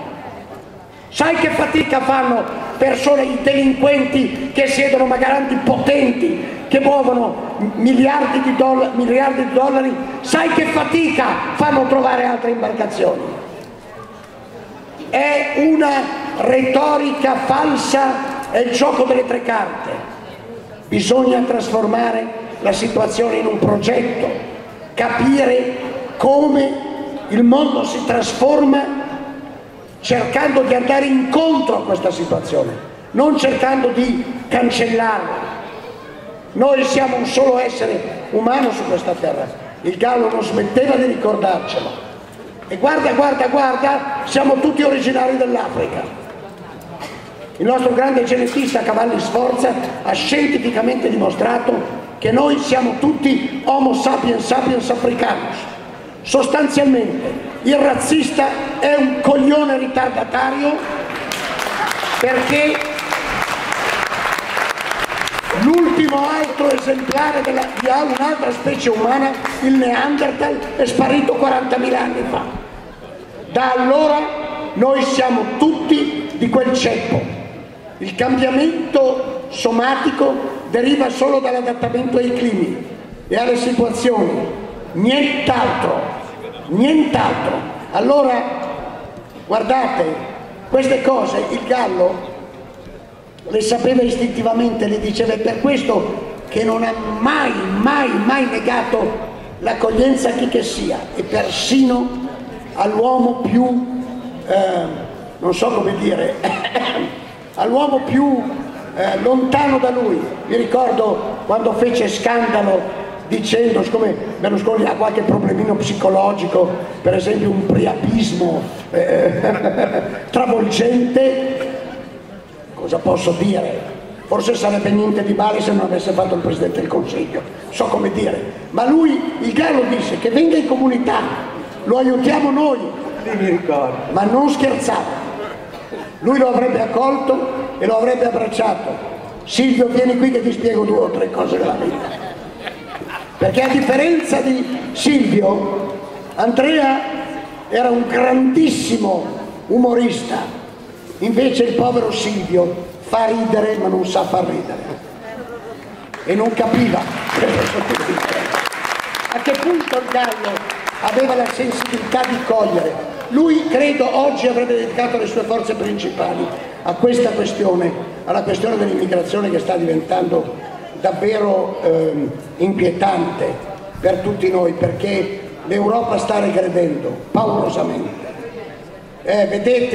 Sai che fatica fanno persone, delinquenti che siedono magaranti potenti, che muovono miliardi di, miliardi di dollari? Sai che fatica fanno trovare altre imbarcazioni? È una retorica falsa, è il gioco delle tre carte. Bisogna trasformare la situazione in un progetto, capire come il mondo si trasforma cercando di andare incontro a questa situazione, non cercando di cancellarla. Noi siamo un solo essere umano su questa terra, il Gallo non smetteva di ricordarcelo. E guarda, guarda, guarda, siamo tutti originari dell'Africa. Il nostro grande genetista Cavalli Sforza ha scientificamente dimostrato che noi siamo tutti Homo sapiens sapiens africanus. Sostanzialmente il razzista è un coglione ritardatario perché l'ultimo altro esemplare della, di un'altra specie umana, il Neanderthal, è sparito 40.000 anni fa. Da allora noi siamo tutti di quel ceppo. Il cambiamento somatico deriva solo dall'adattamento ai climi e alle situazioni, nient'altro nient'altro. Allora, guardate, queste cose il Gallo le sapeva istintivamente, le diceva è per questo che non ha mai, mai, mai negato l'accoglienza a chi che sia e persino all'uomo più, eh, non so come dire, all'uomo più eh, lontano da lui. Mi ricordo quando fece scandalo dicendo, siccome Berlusconi ha qualche problemino psicologico, per esempio un priapismo eh, travolgente, cosa posso dire? Forse sarebbe niente di male se non avesse fatto il Presidente del Consiglio, so come dire. Ma lui, il Gallo disse che venga in comunità, lo aiutiamo noi, ma non scherzava. Lui lo avrebbe accolto e lo avrebbe abbracciato. Silvio vieni qui che ti spiego due o tre cose della vita perché a differenza di Silvio, Andrea era un grandissimo umorista, invece il povero Silvio fa ridere ma non sa far ridere. E non capiva. A che punto il Gallo aveva la sensibilità di cogliere. Lui credo oggi avrebbe dedicato le sue forze principali a questa questione, alla questione dell'immigrazione che sta diventando davvero eh, inquietante per tutti noi perché l'Europa sta regredendo paurosamente. Eh, vedete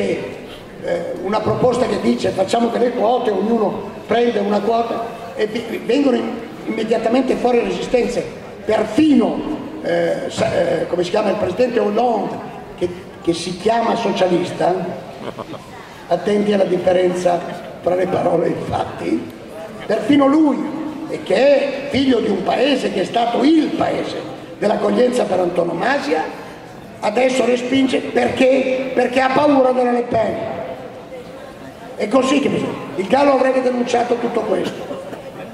eh, una proposta che dice facciamo delle quote, ognuno prende una quota e vengono immediatamente fuori resistenze, perfino eh, eh, come si chiama il presidente Hollande che, che si chiama socialista, attenti alla differenza tra le parole e i fatti, perfino lui e che è figlio di un paese che è stato il paese dell'accoglienza per antonomasia, adesso respinge perché? Perché ha paura della Le Pen. È così che bisogna. Il Gallo avrebbe denunciato tutto questo.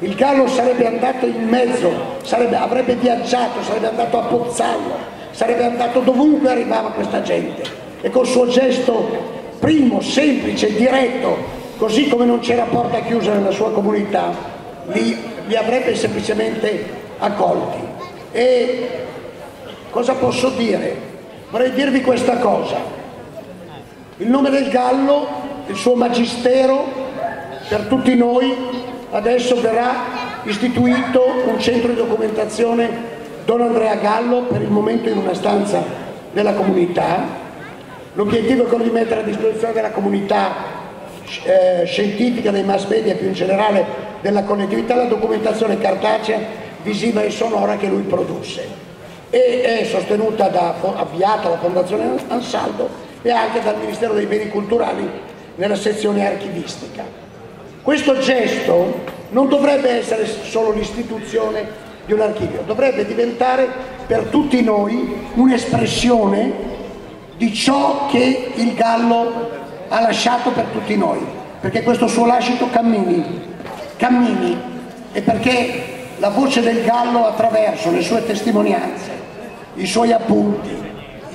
Il Gallo sarebbe andato in mezzo, sarebbe, avrebbe viaggiato, sarebbe andato a Pozzallo, sarebbe andato dovunque arrivava questa gente. E col suo gesto primo, semplice, diretto, così come non c'era porta chiusa nella sua comunità, li, li avrebbe semplicemente accolti. E cosa posso dire? Vorrei dirvi questa cosa. Il nome del Gallo, il suo magistero, per tutti noi, adesso verrà istituito un centro di documentazione Don Andrea Gallo per il momento in una stanza della comunità L'obiettivo è quello di mettere a disposizione della comunità eh, scientifica, dei mass media più in generale della connettività la documentazione cartacea, visiva e sonora che lui produsse e è sostenuta da, avviata dalla Fondazione Ansaldo e anche dal Ministero dei Beni Culturali nella sezione archivistica. Questo gesto non dovrebbe essere solo l'istituzione di un archivio, dovrebbe diventare per tutti noi un'espressione di ciò che il Gallo ha lasciato per tutti noi, perché questo suo lascito cammini, cammini e perché la voce del Gallo attraverso le sue testimonianze, i suoi appunti,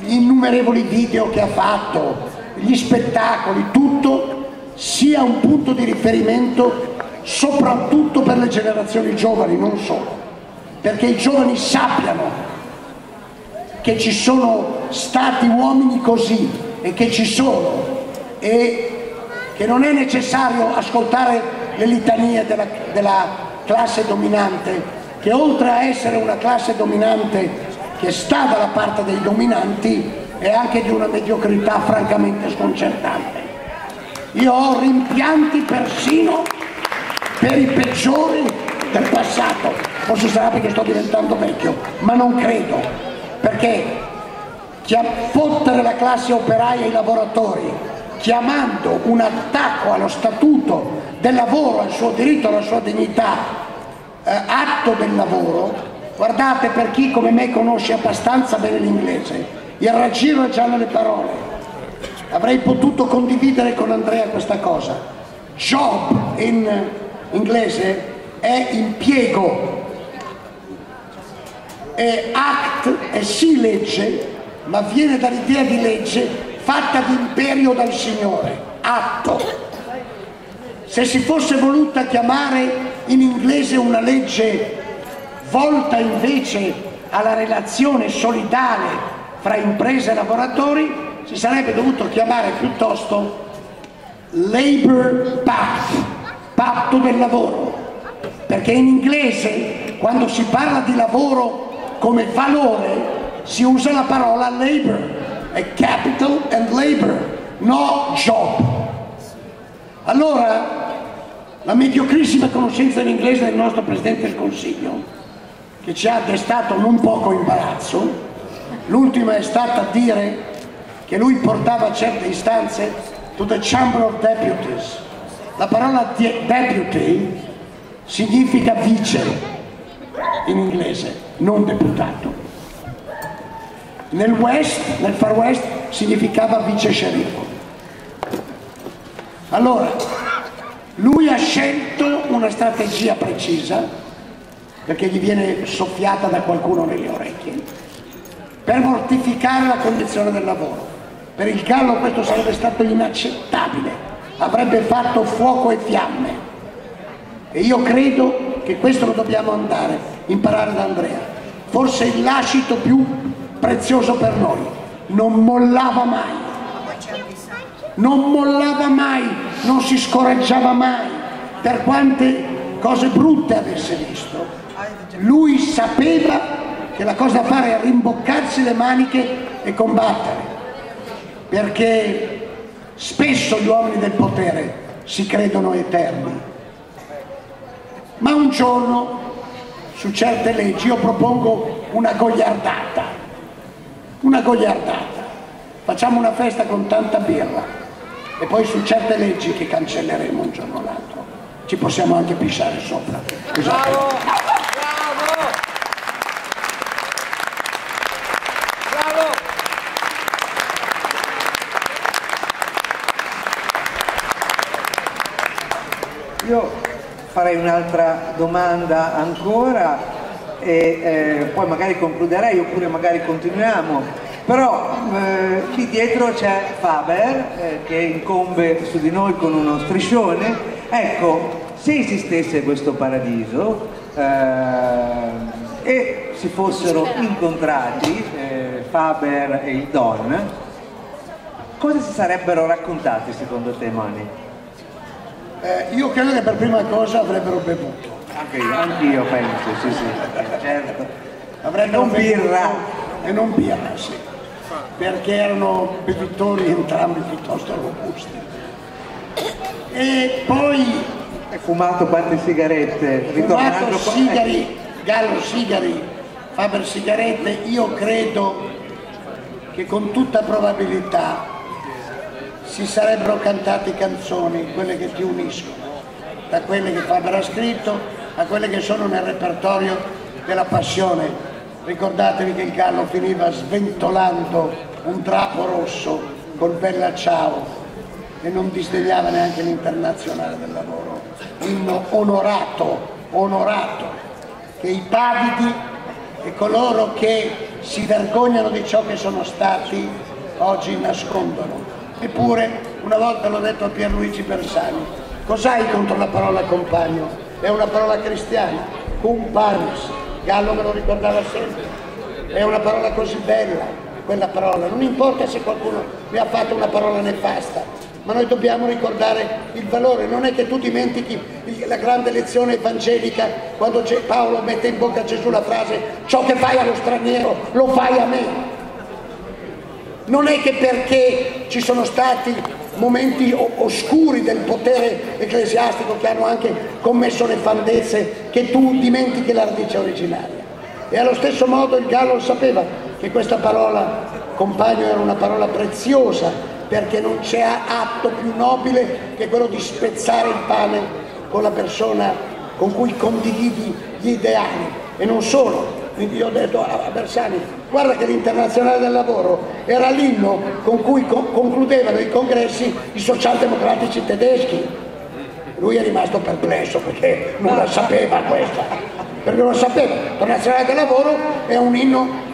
gli innumerevoli video che ha fatto, gli spettacoli, tutto sia un punto di riferimento soprattutto per le generazioni giovani, non solo, perché i giovani sappiano che ci sono stati uomini così e che ci sono e che non è necessario ascoltare le litanie della, della classe dominante che oltre a essere una classe dominante che sta dalla parte dei dominanti è anche di una mediocrità francamente sconcertante. Io ho rimpianti persino per i peggiori del passato, forse sarà perché sto diventando vecchio, ma non credo perché fottere la classe operaia e i lavoratori chiamando un attacco allo statuto del lavoro, al suo diritto, alla sua dignità, eh, atto del lavoro, guardate per chi come me conosce abbastanza bene l'inglese, il raggiro è già nelle parole, avrei potuto condividere con Andrea questa cosa. Job in inglese è impiego, è act è sì legge, ma viene dall'idea di legge fatta di imperio dal Signore, atto. Se si fosse voluta chiamare in inglese una legge volta invece alla relazione solidale fra imprese e lavoratori, si sarebbe dovuto chiamare piuttosto Labor Pact, patto del lavoro, perché in inglese quando si parla di lavoro come valore si usa la parola labor, è capital and labor, no job. Allora, la mediocrissima conoscenza dell'inglese del nostro Presidente del Consiglio, che ci ha destato non poco imbarazzo, l'ultima è stata dire che lui portava certe istanze to the Chamber of Deputies. La parola deputy significa vice in inglese, non deputato. Nel West, nel Far West, significava vice sceriffo. Allora, lui ha scelto una strategia precisa, perché gli viene soffiata da qualcuno nelle orecchie, per mortificare la condizione del lavoro. Per il Gallo questo sarebbe stato inaccettabile, avrebbe fatto fuoco e fiamme. E io credo che questo lo dobbiamo andare, imparare da Andrea. Forse il lascito più prezioso per noi. Non mollava mai. Non mollava mai, non si scoraggiava mai, per quante cose brutte avesse visto. Lui sapeva che la cosa da fare è rimboccarsi le maniche e combattere, perché spesso gli uomini del potere si credono eterni. Ma un giorno su certe leggi io propongo una gogliardata, una gogliardata. Facciamo una festa con tanta birra e poi su certe leggi che cancelleremo un giorno o l'altro ci possiamo anche pisciare sopra. Bravo! io farei un'altra domanda ancora e eh, poi magari concluderei oppure magari continuiamo. Però eh, qui dietro c'è Faber eh, che incombe su di noi con uno striscione. Ecco, se esistesse questo paradiso eh, e si fossero incontrati eh, Faber e il Don, cosa si sarebbero raccontati secondo te Mani? Eh, io credo che per prima cosa avrebbero bevuto. Anche io, anche io penso, sì sì, certo. Avrebbero Non birra. E non birra, sì. Perché erano bevitori entrambi piuttosto robusti. E poi Hai fumato quante sigarette? Fumato sigari, Gallo Sigari, Faber Sigarette, io credo che con tutta probabilità si sarebbero cantate canzoni, quelle che ti uniscono, da quelle che Faber ha scritto a quelle che sono nel repertorio della passione. Ricordatevi che il Gallo finiva sventolando un drappo rosso col Bella Ciao e non disdegnava neanche l'internazionale del lavoro, inno onorato, onorato, che i pavidi e coloro che si vergognano di ciò che sono stati oggi nascondono. Eppure, una volta l'ho detto a Pierluigi Bersani, cos'hai contro la parola compagno? È una parola cristiana, comparis, Gallo me lo ricordava sempre, è una parola così bella, quella parola, non importa se qualcuno mi ha fatto una parola nefasta, ma noi dobbiamo ricordare il valore, non è che tu dimentichi la grande lezione evangelica quando Paolo mette in bocca a Gesù la frase ciò che fai allo straniero lo fai a me. Non è che perché ci sono stati momenti oscuri del potere ecclesiastico che hanno anche commesso nefandezze che tu dimentichi la radice originaria. E allo stesso modo il Gallo sapeva che questa parola compagno era una parola preziosa perché non c'è atto più nobile che quello di spezzare il pane con la persona con cui condividi gli ideali e non solo. Quindi io ho detto a Bersani, guarda che l'internazionale del lavoro era l'inno con cui co- concludevano i congressi i socialdemocratici tedeschi. Lui è rimasto perplesso perché non la sapeva questa, perché non la sapeva. L'internazionale del lavoro è un inno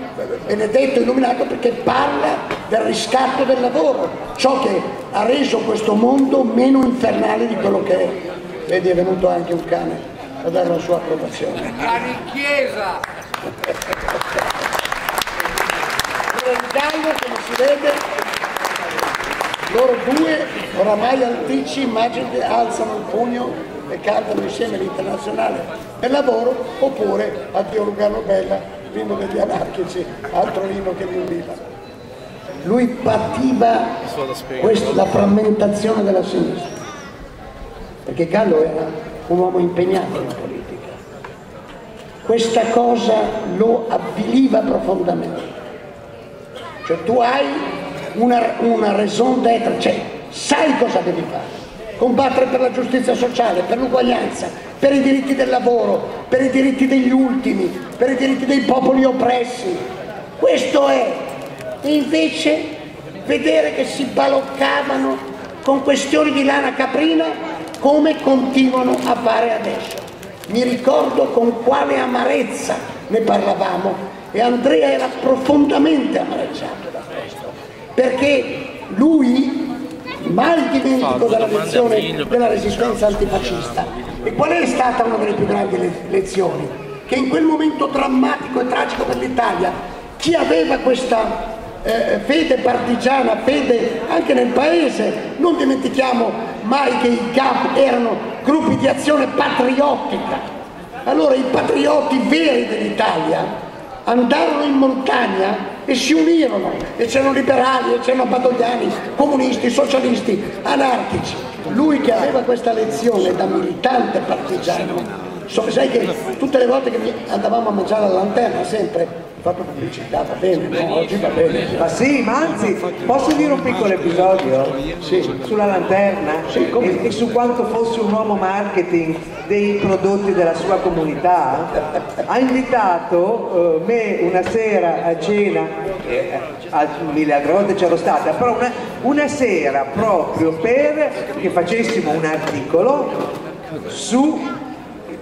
benedetto, illuminato perché parla del riscatto del lavoro, ciò che ha reso questo mondo meno infernale di quello che è. Vedi è venuto anche un cane a dare la sua approvazione. Cani in gallo, come si vede, loro due oramai antici, immaginate, alzano il pugno e cantano insieme l'internazionale del lavoro oppure Addio Lugano Bella, l'inno degli anarchici, altro inno che li univa. Lui pativa quest- la frammentazione della sinistra, perché Gallo era un uomo impegnato in politica. Questa cosa lo avviliva profondamente. Cioè tu hai una, una raison d'être, cioè sai cosa devi fare. Combattere per la giustizia sociale, per l'uguaglianza, per i diritti del lavoro, per i diritti degli ultimi, per i diritti dei popoli oppressi. Questo è. E invece vedere che si baloccavano con questioni di lana caprina come continuano a fare adesso. Mi ricordo con quale amarezza ne parlavamo e Andrea era profondamente amareggiato da questo, perché lui mal dimentico della lezione della resistenza antifascista. E qual è stata una delle più grandi le- lezioni? Che in quel momento drammatico e tragico per l'Italia, chi aveva questa eh, fede partigiana, fede anche nel paese, non dimentichiamo mai che i GAP erano gruppi di azione patriottica. Allora i patrioti veri dell'Italia andarono in montagna e si unirono e c'erano liberali, e c'erano badogliani, comunisti, socialisti, anarchici. Lui che aveva questa lezione da militante partigiano, so, sai che tutte le volte che andavamo a mangiare alla lanterna sempre, fatto pubblicità, va bene, no? oggi va bene. Ma sì, ma anzi, posso dire un piccolo episodio? Sì. Sulla lanterna Sì, e, e su quanto fosse un uomo marketing dei prodotti della sua comunità. Ha invitato eh, me una sera a cena, eh, a mille altre volte c'ero stata, però una, una sera proprio per che facessimo un articolo su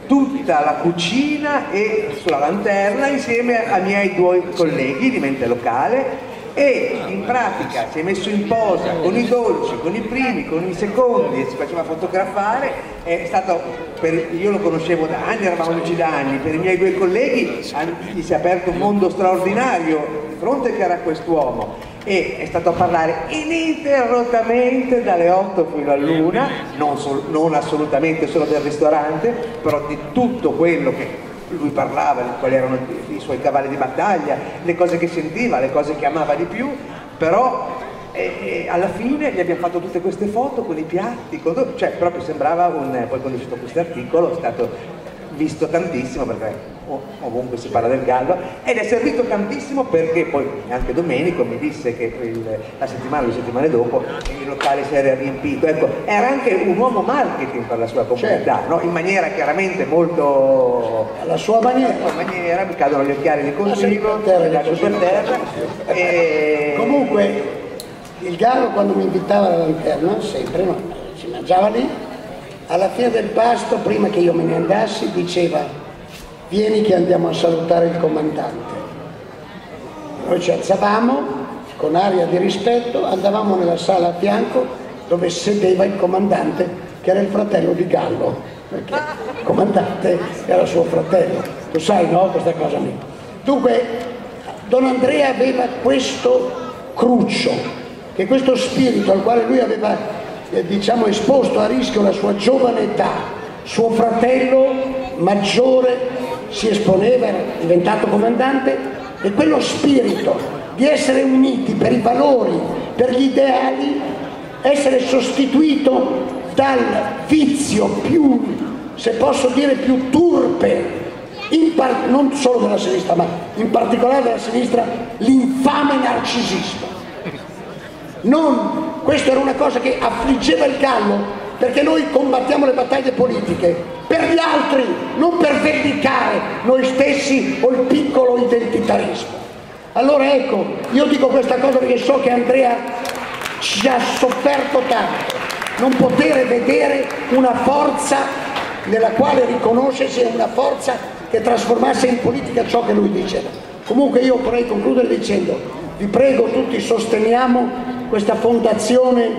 tutta la cucina e sulla lanterna insieme ai miei due colleghi di mente locale e in pratica si è messo in posa con i dolci, con i primi, con i secondi e si faceva fotografare, è stato, per, io lo conoscevo da anni, eravamo amici da anni, per i miei due colleghi gli si è aperto un mondo straordinario di fronte che era quest'uomo e è stato a parlare ininterrottamente dalle 8 fino all'una, non, non assolutamente solo del ristorante, però di tutto quello che lui parlava, quali erano i suoi cavalli di battaglia, le cose che sentiva, le cose che amava di più, però eh, alla fine gli abbiamo fatto tutte queste foto con i piatti, con, cioè proprio sembrava un, poi quando è uscito questo articolo è stato visto tantissimo perché ovunque si parla del gallo ed è servito tantissimo perché poi anche Domenico mi disse che il, la settimana o due settimane dopo il locale si era riempito. Ecco era anche un uomo marketing per la sua comunità certo. no? in maniera chiaramente molto alla sua maniera, sua maniera mi cadono gli occhiali di consiglio mi per terra e... comunque il gallo quando mi invitava alla lanterna sempre no, si mangiava lì. Alla fine del pasto prima che io me ne andassi diceva vieni che andiamo a salutare il comandante. Noi ci alzavamo con aria di rispetto, andavamo nella sala a fianco dove sedeva il comandante che era il fratello di Gallo, perché il comandante era suo fratello. Tu sai, no, questa cosa lì. Dunque, Don Andrea aveva questo cruccio, che questo spirito al quale lui aveva, eh, diciamo, esposto a rischio la sua giovane età, suo fratello maggiore si esponeva, era diventato comandante e quello spirito di essere uniti per i valori, per gli ideali, essere sostituito dal vizio più, se posso dire, più turpe, non solo della sinistra, ma in particolare della sinistra, l'infame narcisismo. Non, questa era una cosa che affliggeva il gallo perché noi combattiamo le battaglie politiche per gli altri, non per vendicare noi stessi o il piccolo identitarismo. Allora ecco, io dico questa cosa perché so che Andrea ci ha sofferto tanto, non poter vedere una forza nella quale riconoscersi una forza che trasformasse in politica ciò che lui diceva. Comunque io vorrei concludere dicendo, vi prego tutti sosteniamo questa fondazione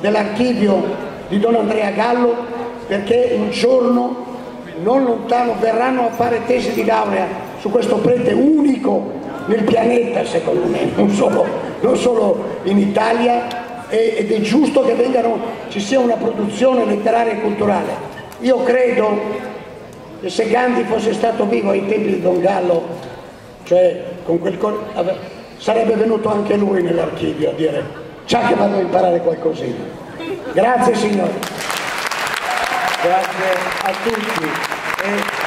dell'archivio di Don Andrea Gallo perché un giorno non lontano verranno a fare tesi di laurea su questo prete unico nel pianeta secondo me, non solo, non solo in Italia ed è giusto che vengano, ci sia una produzione letteraria e culturale. Io credo che se Gandhi fosse stato vivo ai tempi di Don Gallo, cioè con quel sarebbe venuto anche lui nell'archivio a dire già che vado a imparare qualcosina. Grazie signore. Grazie a tutti. E